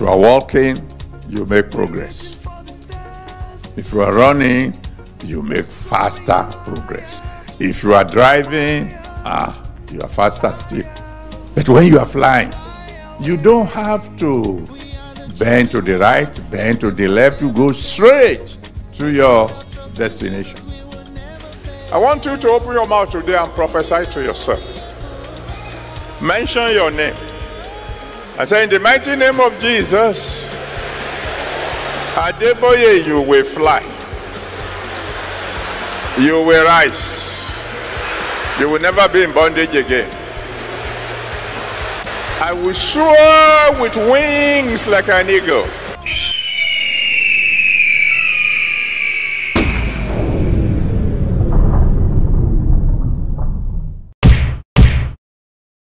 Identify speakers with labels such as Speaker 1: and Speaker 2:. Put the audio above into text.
Speaker 1: are walking, you make progress. If you are running, you make faster progress. If you are driving, ah, you are faster still. But when you are flying, you don't have to bend to the right, bend to the left, you go straight to your destination. I want you to open your mouth today and prophesy to yourself. Mention your name. I say, in the mighty name of Jesus, Adeboye, you will fly. You will rise. You will never be in bondage again. I will soar with wings like an eagle.